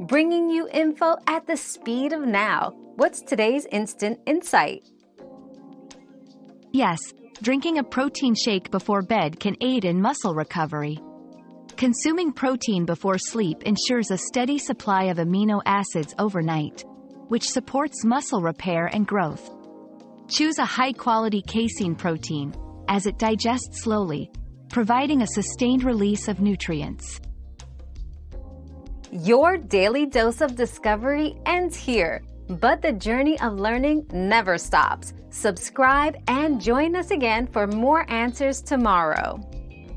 bringing you info at the speed of now. What's today's instant insight? Yes, drinking a protein shake before bed can aid in muscle recovery. Consuming protein before sleep ensures a steady supply of amino acids overnight, which supports muscle repair and growth. Choose a high-quality casein protein, as it digests slowly, providing a sustained release of nutrients. Your daily dose of discovery ends here, but the journey of learning never stops. Subscribe and join us again for more answers tomorrow.